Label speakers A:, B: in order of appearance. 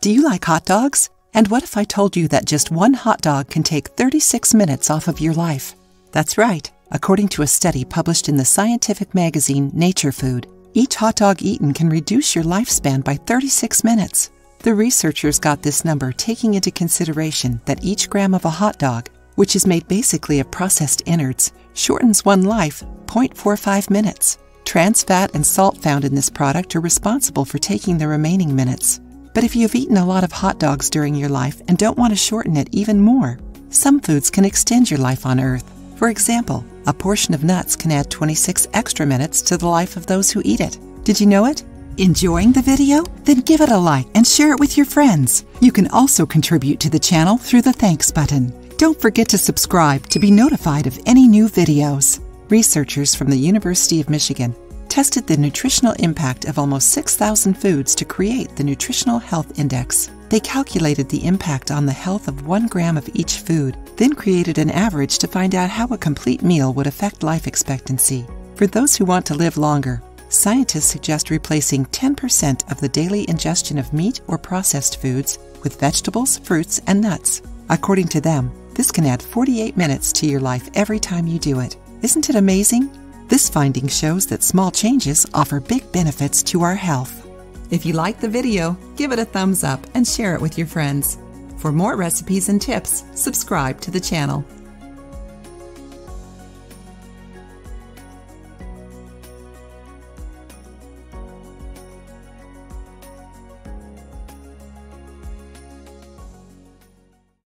A: Do you like hot dogs? And what if I told you that just one hot dog can take 36 minutes off of your life? That's right. According to a study published in the scientific magazine Nature Food, each hot dog eaten can reduce your lifespan by 36 minutes. The researchers got this number taking into consideration that each gram of a hot dog, which is made basically of processed innards, shortens one life 0.45 minutes. Trans fat and salt found in this product are responsible for taking the remaining minutes. But if you've eaten a lot of hot dogs during your life and don't want to shorten it even more, some foods can extend your life on Earth. For example, a portion of nuts can add 26 extra minutes to the life of those who eat it. Did you know it? Enjoying the video? Then give it a like and share it with your friends. You can also contribute to the channel through the thanks button. Don't forget to subscribe to be notified of any new videos. Researchers from the University of Michigan tested the nutritional impact of almost 6,000 foods to create the Nutritional Health Index. They calculated the impact on the health of one gram of each food, then created an average to find out how a complete meal would affect life expectancy. For those who want to live longer, scientists suggest replacing 10% of the daily ingestion of meat or processed foods with vegetables, fruits, and nuts. According to them, this can add 48 minutes to your life every time you do it. Isn't it amazing? This finding shows that small changes offer big benefits to our health. If you like the video, give it a thumbs up and share it with your friends. For more recipes and tips, subscribe to the channel.